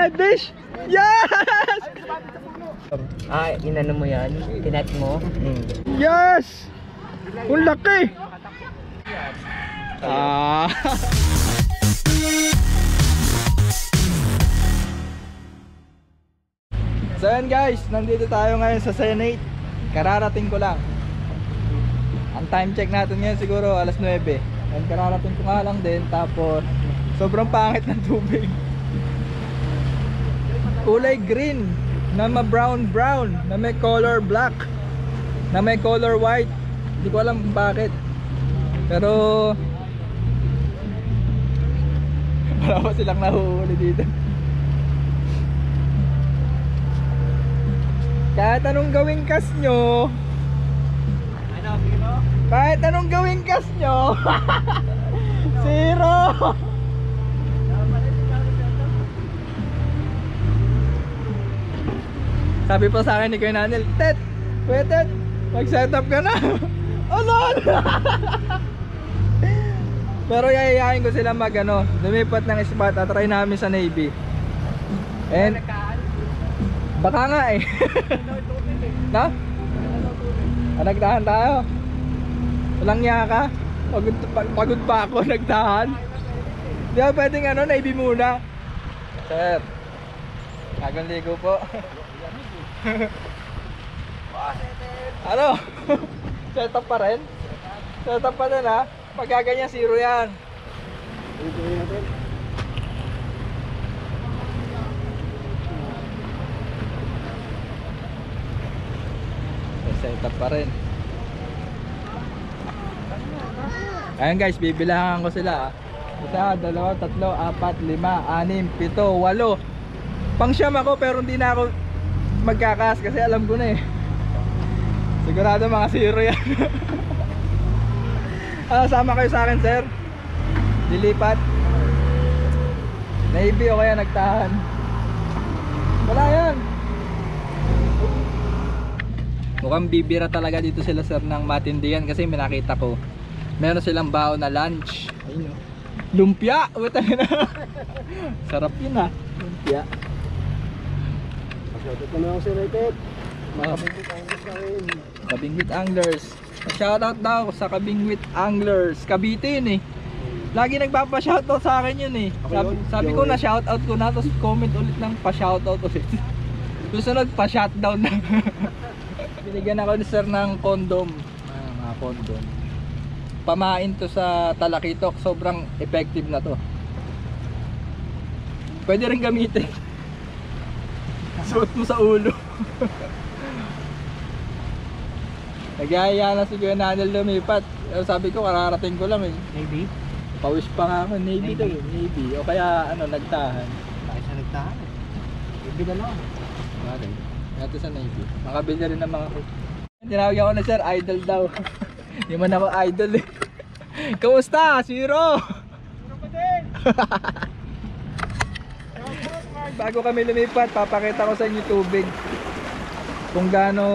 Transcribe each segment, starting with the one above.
Live dish! Yes! Ah, inano mo yan? Connect mo? Yes! Ang laki! Ah. so yan guys, nandito tayo ngayon sa Senate. Kararating ko lang. Ang time check natin ngayon siguro alas 9. And kararating ko nga lang din tapos sobrang pangit ng tubig. Kulay green na ma brown brown na may color black na may color white. Hindi ko alam bakit. Pero wala pa silang nahuhuli dito. Kahit anong gawing kas nyo Ano, Pino? Kahit anong gawing kas nyo Zero Sabi pa sa akin ni Kuya Nanel Ted, Kuya Ted Mag-set up ka na. Ano? Pero yayayain ko sila mag ano Lumipat ng spot at try namin sa Navy. And Baka nga eh. Na? Ah, nagdahan tayo. Walang niya ka Pagod, pa- pagod pa ako nagdahan. Di ba pwedeng ano Navy muna? Sir Bagong po Ano? Set up pa rin? Set up pa rin ha? Pagka ganyan zero yan Set up pa rin Ayan guys, bibilangan ko sila. Isa, dalawa, tatlo, apat, lima, anim, pito, walo Pang siyam ako pero hindi na ako magkakas kasi alam ko na eh. Sigurado mga zero yan. Ah, sama kayo sa akin sir? Lilipat? Navy o kaya nagtahan? Wala yan. Mukhang bibira talaga dito sila sir ng matindihan kasi may nakita ko. Meron silang baon na lunch. Ayun o Lumpia! Utang na. Sarap yun ah. Lumpia Shoutout naman ako si Rated. Ah. Makabungkit ang gusto rin. Kabingwit Anglers. Shoutout daw sa Kabingwit Anglers. Cavite yun eh. Lagi nagpapa-shoutout sa akin yun eh. Ako Sabi, yun, sabi ko na shoutout ko na tapos comment ulit ng pa-shoutout ulit. Susunod pa-shutdown na. Binigyan ako ni sir ng condom. Ah, mga condom. Pamain to sa talakitok. Sobrang effective na to. Pwede rin gamitin. Suot mo sa ulo. Nagyaya na si Kuya Nanel lumipat. Eh, Sabi ko kararating ko lang eh. Maybe? Pawis pa nga ako. Navy daw eh. Navy. O kaya ano, nagtahan. Bakit siya nagtahan? Maybe na lang. Bakit? Nato sa Navy. Makabili rin ng mga Tinawag ako na sir, idol daw. Hindi man ako idol eh. Kamusta? Zero! Bago kami lumipat, papakita ko sa inyo tubig. Kung gaano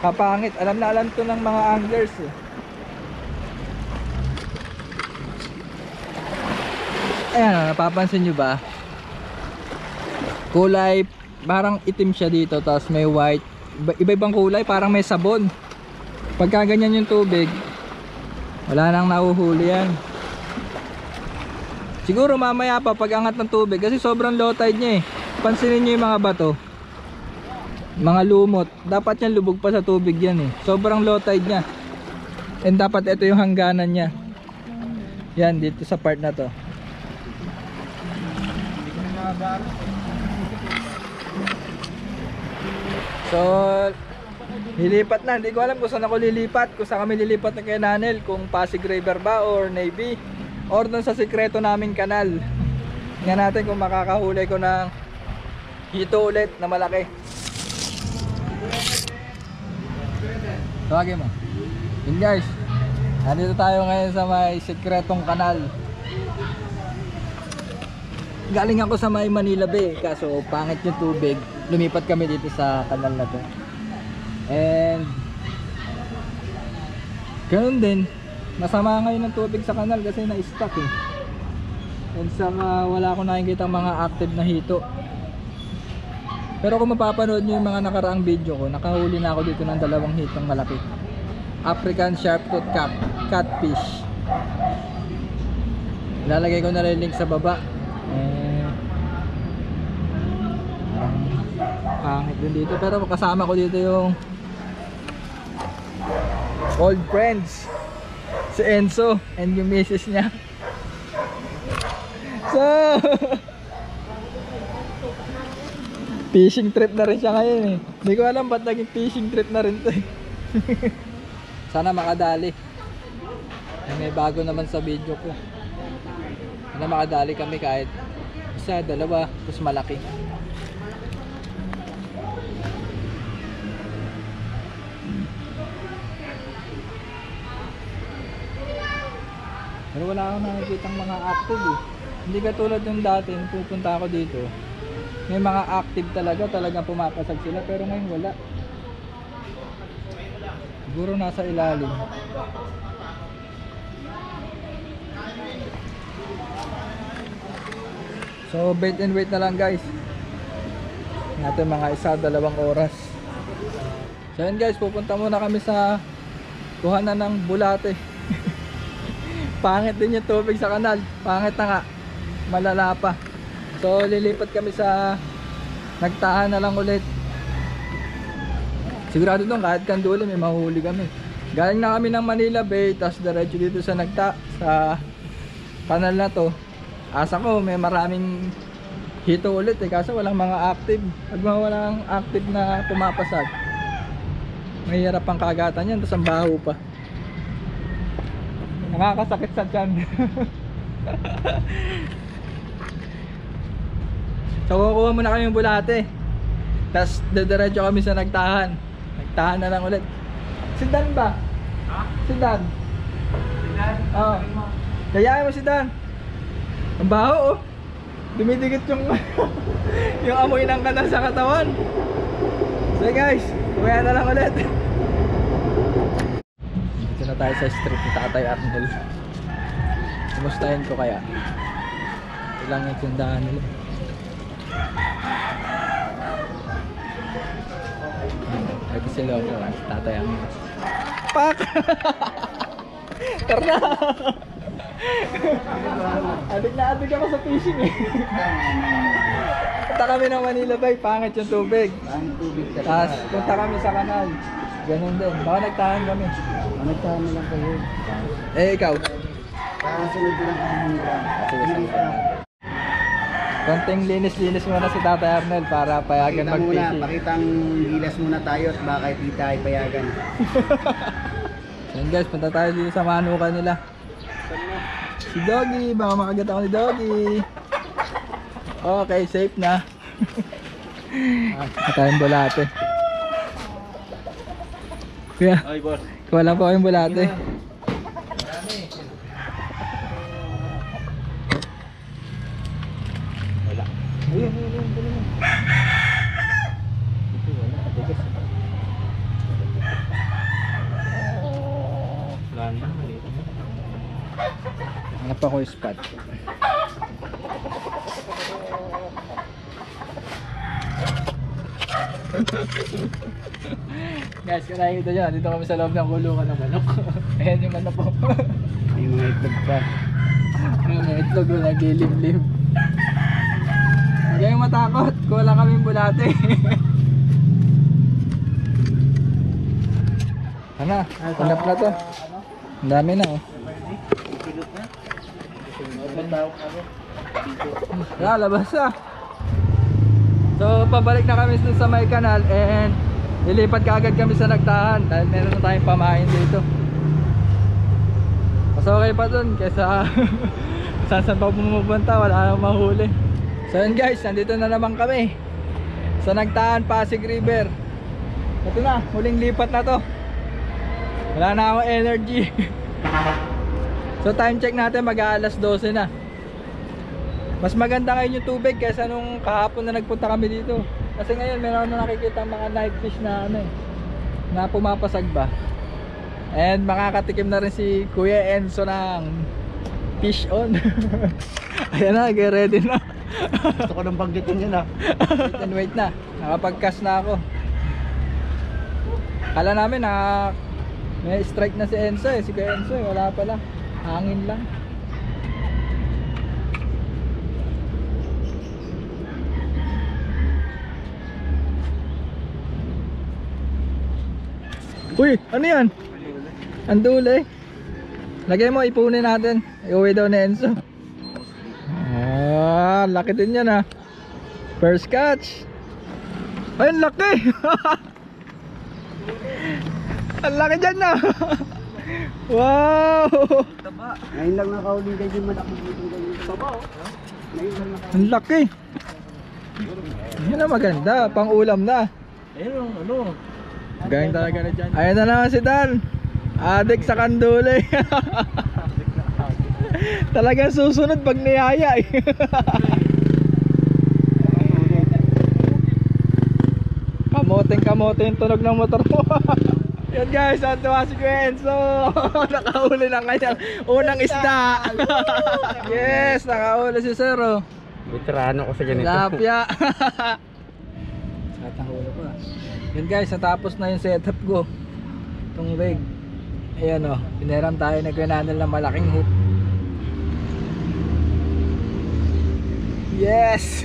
kapangit. Alam na alam to ng mga anglers eh. Ayan, napapansin nyo ba? Kulay, parang itim siya dito, tapos may white. Iba- Iba-ibang kulay, parang may sabon. Pagka ganyan yung tubig, wala nang nahuhuli yan. Siguro mamaya pa pag angat ng tubig kasi sobrang low tide niya eh. Pansinin niyo yung mga bato. Mga lumot. Dapat yan lubog pa sa tubig yan eh. Sobrang low tide niya. And dapat ito yung hangganan niya. Yan dito sa part na to. So, lilipat na. Hindi ko alam kung saan ako lilipat. Kung saan kami lilipat na kay Nanel. Kung Pasig River ba or Navy. Or dun sa sikreto naming kanal. Tingnan natin kung makakahuli ko ng hito ulit na malaki. Tawagin mo. Yun guys. Nandito tayo ngayon sa may sikretong kanal. Galing ako sa may Manila Bay kaso pangit yung tubig. Lumipat kami dito sa kanal na to. And ganun din. Masama ngayon ang tubig sa kanal kasi na-stuck eh. And saka wala akong nakikita mga active na hito. Pero kung mapapanood nyo yung mga nakaraang video ko, nakahuli na ako dito ng dalawang hitong malaki. African Sharptooth Cap, Catfish. Lalagay ko na rin link sa baba. Eh, pangit din dito. Pero kasama ko dito yung old friends. Si Enzo and yung misis niya. So, fishing trip na rin siya ngayon eh. Hindi ko alam ba't naging fishing trip na rin to eh. Sana makadali. May bago naman sa video ko. Sana makadali kami kahit isa, dalawa, tapos malaki. Pero wala akong nakikita mga active eh. Hindi katulad yung dati, pupunta ako dito. May mga active talaga, talagang pumapasag sila. Pero ngayon wala. Siguro nasa ilalim. So, bait and wait na lang guys. Natin mga isa, dalawang oras. So guys, pupunta muna kami sa kuhanan ng bulate. Pangit din yung tubig sa kanal. Pangit na nga. Malala pa. So lilipat kami sa nagtahan na lang ulit. Sigurado doon kahit kanduli may mahuli kami. Galing na kami ng Manila Bay, tapos diretso dito sa nagta sa kanal na to. Asa ko may maraming hito ulit eh kaso walang mga active. Pag walang active na pumapasag. Mahirap ang kagatan yan, tapos ang baho pa. Nakakasakit sa tiyan. so kukuha muna kami yung bulate. Tapos dediretso kami sa nagtahan. Nagtahan na lang ulit. Si Dan ba? Ha? Si Dan. Tingnan. Oo. Kayain mo si Dan. Ang baho oh. Dumidikit yung yung amoy ng kanal sa katawan. So guys, kuya na lang ulit. Na tayo sa street ni Tatay Arnel. Kumustahin ko kaya? Ilang yung tindahan nila. Ito si Loco, si Tatay Arnel. Pak! Tara na! adik na adik ako sa fishing eh. Punta kami ng Manila Bay, pangit yung tubig. Ang tubig. Tapos punta kami sa kanal. Ganun din. Baka nagtahan kami. Nagtahan na lang kayo. Eh ikaw? Parang sunod lang kami Sige, sige. Konting linis-linis muna si Tata Arnel para payagan Pakita muna, mag-fishing. pakitang gilas muna tayo at baka tita ay payagan. Yun guys, punta tayo dito sa manukan nila. Si Doggy, baka makagat ako ni Doggy. Okay, safe na. ah, tayong bulate. Kuya, Ay, boss. lang po kayong bulate. Wala. Ayun, ayun, ayun, ayun. Ito, wala, katigas. Wala na, maliit na. Hanap ako yung spot. Nakikita nyo, dito kami sa loob ng kulungan ng manok. Ayan yung manok ko. May mga itlog pa. Ang mga itlog ko naglilib-lib. Huwag kayong matakot, kuha lang kami bulate. ano, hanap na to. Ang dami na oh. Pilot na. Yeah, labas na. So, pabalik na kami sa may kanal and lilipat ka agad kami sa nagtahan dahil meron na tayong pamain dito. Mas okay pa dun kaysa saan saan pa pumupunta, wala nang mahuli. So yun guys, nandito na naman kami sa nagtahan Pasig River. Ito na, huling lipat na to. Wala na akong energy. so time check natin mag-aalas 12 na. Mas maganda ngayon yung tubig kaysa nung kahapon na nagpunta kami dito. Kasi ngayon meron na nakikita mga night fish na ano eh, na pumapasag ba. And makakatikim na rin si Kuya Enzo ng Fish on. Ayan na, get ready na. Gusto ko nang banggitin yun ah. wait and wait na. Nakapag-cast na ako. Kala namin na may strike na si Enzo eh. Si Kuya Enzo eh. Wala pala. Hangin lang. Uy, ano yan? Andule. Lagay mo, ipunin natin. Iuwi daw ni Enzo. Ah, laki din yan ah. First catch. Ay, ang laki. ang laki dyan na. wow. Ngayon lang nakahuli ganyan malaki dito. Taba oh. Ang laki. Yan na maganda. Pang ulam na. Ayun ano. Galing talaga na dyan. Ayan na naman si Dan. Adik sa kandule. Talagang susunod pag niyaya eh. Kamoteng kamote yung tunog ng motor mo. Yan guys, ang tuwa si Kuya Enzo. Nakahuli ng kanyang unang isda. yes, nakahuli si Sir. Oh. Veterano ko sa Tilapia. Sarap ng ulo ko ah. Yun guys, natapos na yung setup ko. Itong rig. Ayan o, oh, pineram tayo na granadal ng malaking hook. Yes!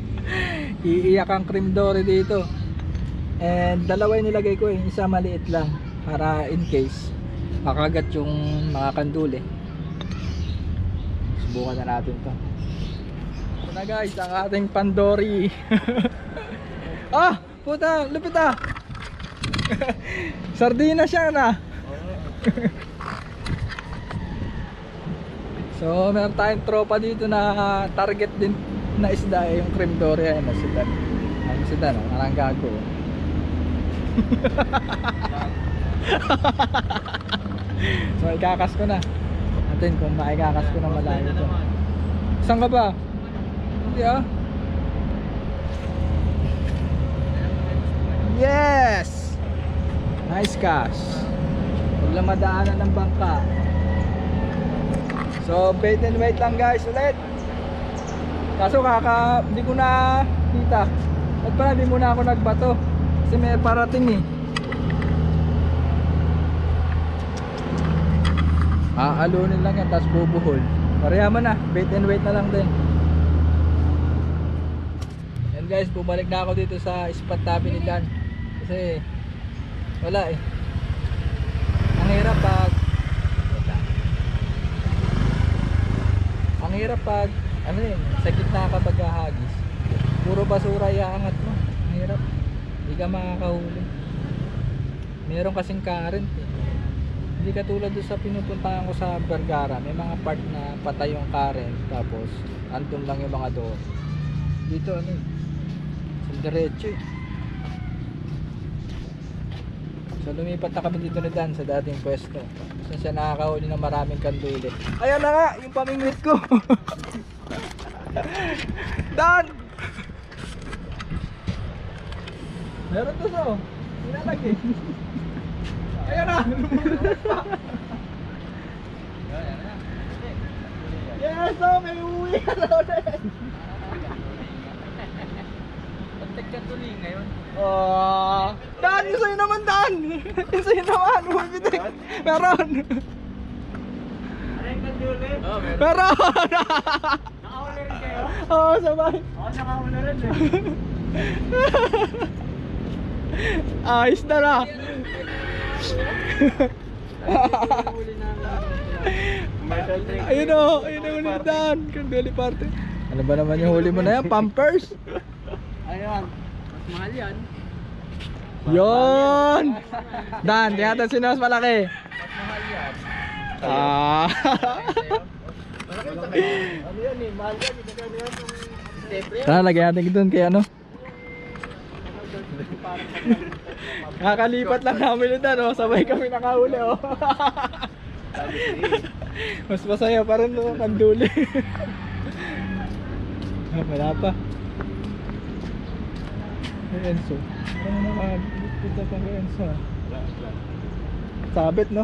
Iiyak ang cream dory dito. And dalawa yung nilagay ko eh, isa maliit lang para in case makagat yung mga kanduli. Subukan na natin to. Ito na guys, ang ating pandori. ah, puta, lupit ah. Sardina siya na. so, meron tayong tropa dito na target din na isda eh, yung cream dory ayan na si Dan. Ano si Dan, oh, parang gago. so, ikakas ko na. Natin kung maikakas ko na malayo to. Saan ka ba? Hindi ah. Yes! Nice cash. Huwag lang madaanan ng bangka. So, bait and wait lang guys ulit. Kaso kaka, hindi ko na kita. At pala, hindi muna ako nagbato. Kasi may parating eh. Aalunin lang yan, tapos bubuhol. Parehaman na, bait and wait na lang din. Yan guys, bumalik na ako dito sa spot tabi ni Dan. Kasi, wala eh. Ang hirap pag Ang hirap pag ano yun, sa gitna ka pag hagis. Puro basura iaangat mo. Ang hirap. Hindi ka makakahuli. Meron kasing current eh. Hindi katulad doon sa pinupuntahan ko sa Vergara, may mga part na patay yung current tapos andun lang yung mga doon. Dito ano eh, sa diretso eh. So lumipat na kami dito ni Dan sa dating pwesto. Kasi siya nakakahuli ng maraming kanduli. Ayan na nga, yung pamingwit ko. Dan! Meron to so. Inalagay. Ayan na! yes, oh, may uwi ka na ulit. Pagtag ka tuloy ngayon. Oh, Dan, yung sa'yo naman, Dan! Yung sa'yo naman, umibitik. Meron! Ano? Oo, meron. Meron! Nakahuli rin kayo? Oo, sabay. Oo, nakahuli rin eh. Ayos na na. Ayun o, ayun ang huli ni Dan. Kandeli parte. Ano ba naman yung huli mo na yan? Pampers? Ayun. Mas mahal yan. Yon! Dan, kaya ito sino mas malaki? Mas mahal yan. Ah. Ano yan eh? Mahal yan. Tara, lagyan natin doon kay ano. Kakalipat lang namin ni Dan, oh. sabay kami nakahuli. Oh. Mas masaya pa rin no, kanduli. wala pa. Hey, Enzo. Ano nakabit pa kay Enzo? ah? Sabit, no?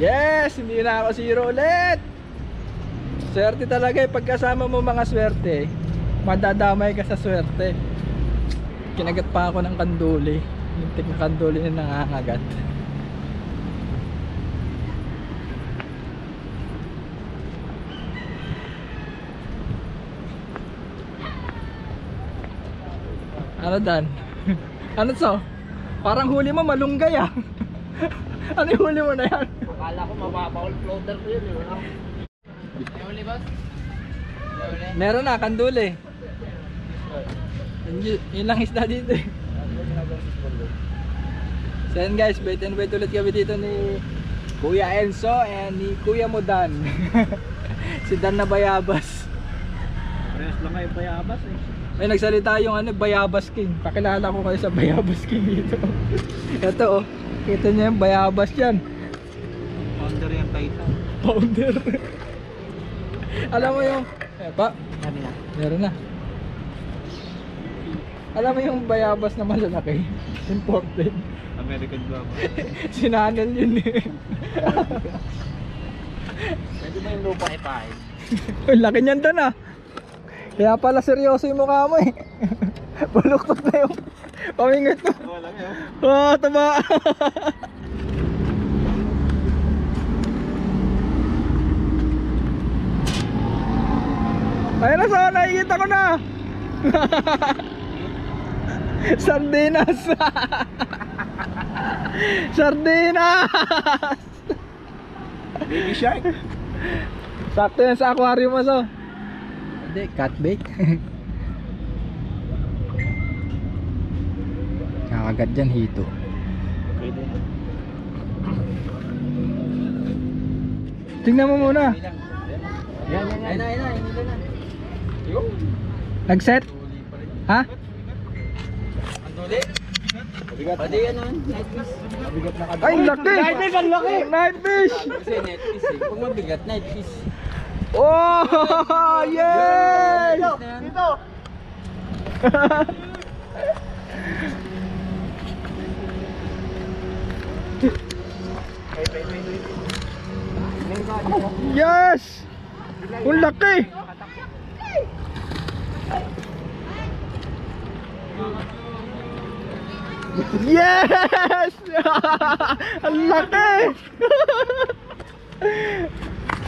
Yes! Hindi na ako zero ulit! Swerte talaga eh. Pagkasama mo mga swerte, madadamay ka sa swerte. Kinagat pa ako ng kanduli. Lintik na kanduli na nangangagat. Ano dan? ano to? Parang huli mo malunggay ah. ano yung huli mo na yan? Akala ko mababawl floater ko yun. eh. Wala. Meron na, kanduli. Yun, yun lang isda dito eh. So yan guys, wait and wait ulit kami dito ni Kuya Enzo and ni Kuya Modan. si Dan na Bayabas. Parehas lang kayo payabas eh. May nagsalita yung ano, Bayabas King. Pakilala ko kayo sa Bayabas King dito. Ito oh, kita niyo yung Bayabas yan. Founder yung Titan. Powder. Alam mo yung, eh pa, Kami na. meron na. Alam mo yung Bayabas na malalaki? Imported. American Baba. Sinanel yun eh. Pwede ba yung lupa ipahin? Ang laki niyan Dan ah. Kaya pala seryoso yung mukha mo eh. Baluktot na yung pamingot mo. Wala nga. Oh, taba. Ayun na sa nakikita ko na. Sardinas. Sardinas. Baby shark. Sakto yan sa aquarium mo so. Hindi, cat bait. Kakagat dyan hito. Pwede. Tingnan mo muna. Yan, yan, yan. Ayun na, ayun na. Yung. Nag-set? Ha? Anduli. Mabigat. Pwede yan naman. Night fish. Mabigat na Ay, laki! Night fish, ang laki! Night fish! Kasi night fish eh. Pag mabigat, night fish. Oh! Yes! Dito. Yes! Ang laki! Yes! Ang laki!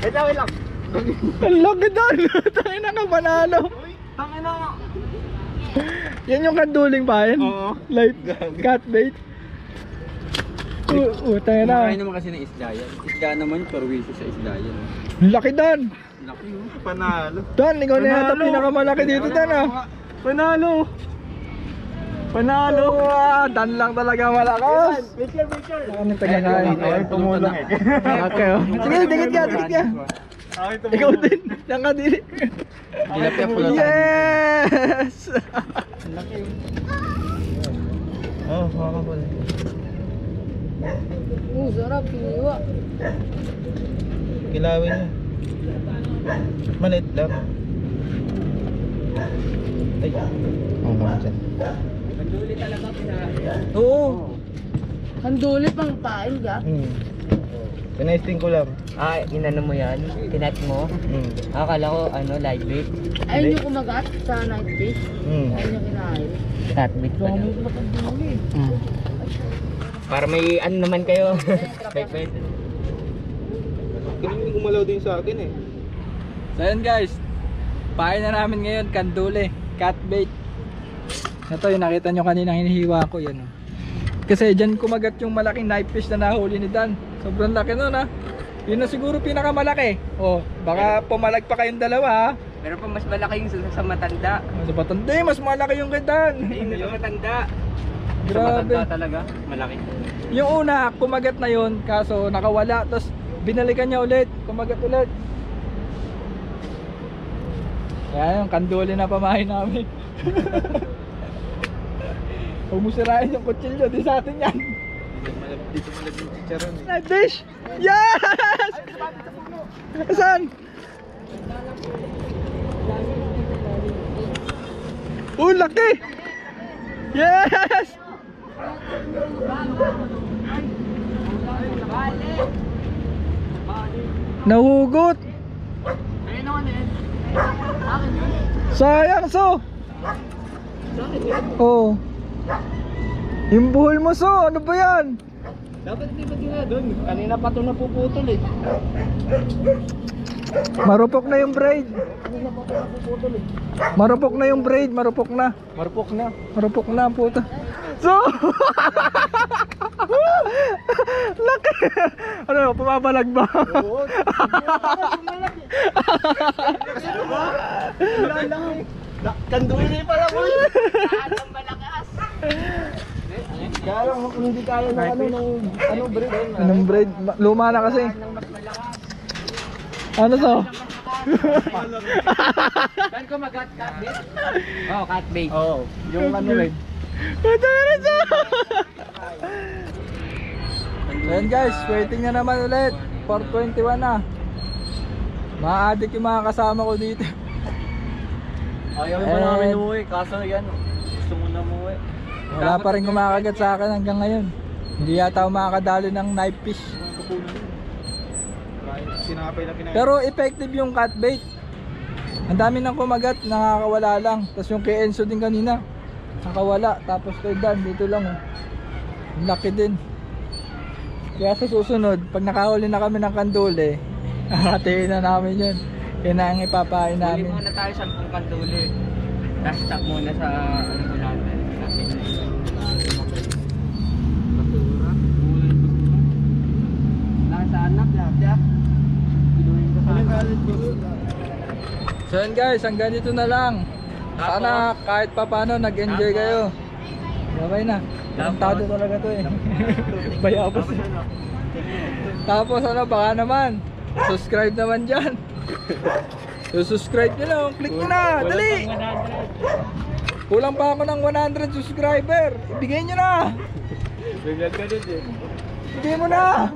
Ito, wait lang. Ang laki doon! Tayo na ka panalo! Tangin na nga. Yan yung kanduling ba yan? Oo. Light cat bait? Tayo na. Kumakain naman kasi ng isda yan. Isda naman, perwisyo sa isda yan. Ang Laki Dan! Laki oh. Panalo. Dan, ikaw na yata pinakamalaki dito Dan ah. Panalo. Panalo. Ah, Dan lang talaga malakas. Picture, picture. Ano taga na? Tumulong eh. Okay oh. Sige, dikit ka, dikit ka. Ikaw din. Yan ka din. Tilapia pula Yes! Oh, maka pala. Uh, sarap, piniwa. Kilawin niya. Maliit lang. Ay. Oo nga dyan. Oo. Kanduli pang pain ka. Hmm. Tinesting ko lang. Ah, inano mo yan? Tinet mo? Hmm. Akala ko, ano, live bait. Ayun yung kumagat sa night fish. Hmm. Ayun yung kinain. Cat bait pa na kanduli. Para may ano naman kayo. may pwede. Hindi gumalaw din sa akin eh. So yun guys. Pain na namin ngayon, kandule, cat bait. Ito yung nakita nyo kanina hinihiwa ko yan. oh. Kasi dyan kumagat yung malaking knife fish na nahuli ni Dan. Sobrang laki nun ha. Yun na siguro pinakamalaki. Oh, baka pumalag pa kayong dalawa ha. Pero pa mas malaki yung sa, sa matanda. Mas matanda eh, mas malaki yung kay Dan. Ayun, sa matanda. Sa Grabe. matanda talaga. Malaki. Yung una, kumagat na yun, kaso nakawala. Tapos binalikan niya ulit, kumagat ulit. Kaya yung kanduli na pamahay namin. Huwag mo sirain yung kutsilyo, di sa atin yan. Dito malab yung chicharon eh. Night dish! Yes! Saan? Oh, laki! Yes! Nahugot. Sayang so. Oh. Yung buhol mo so, ano ba yan? Dapat di ba tira doon? Kanina pa ito napuputol eh. Marupok na yung braid. Kanina pa ito napuputol eh. Marupok na yung braid, marupok na. Marupok na. Marupok na puta. So, Laki. Ano, pumapalag ba? Oo. Kasi diba? Wala lang eh. Da- Kanduli pala mo yun. Ang malakas. Kaya lang kung hindi kaya ng ano, ng ano breed. Anong braid? Ma- Luma na kasi. Ano so? Saan ko mag-cut cut bait? Oh, cut bait. Oo. Yung ano rin. Ito na so. Ayan guys, waiting na naman ulit. 421 na. Maadik yung mga kasama ko dito. Ayaw pa namin umuwi. Kaso yan, gusto mo na umuwi. Wala pa rin kumakagat sa akin hanggang ngayon. Hindi yata ako makakadali ng knife fish. Pero effective yung cut bait. Ang dami nang kumagat, nakakawala lang. Tapos yung kay Enzo din kanina, nakawala. Tapos kay Dan, dito lang oh. Laki din. Kaya sa susunod, pag nakahuli na kami ng kandule, hatiin na namin yun. Yun na ang ipapain Huli namin. muna tayo sa kanduli. Tapos stop muna sa ano So yun guys, hanggang dito na lang. Sana kahit papano nag-enjoy kayo. Babay na. Tarantado talaga to eh. Bayabas. Tapos ano, baka naman. Subscribe naman dyan. So subscribe nyo lang. Click nyo na. Dali. Kulang pa ako ng 100 subscriber. Ibigay nyo na. Bigyan ka din eh. Ibigay mo na.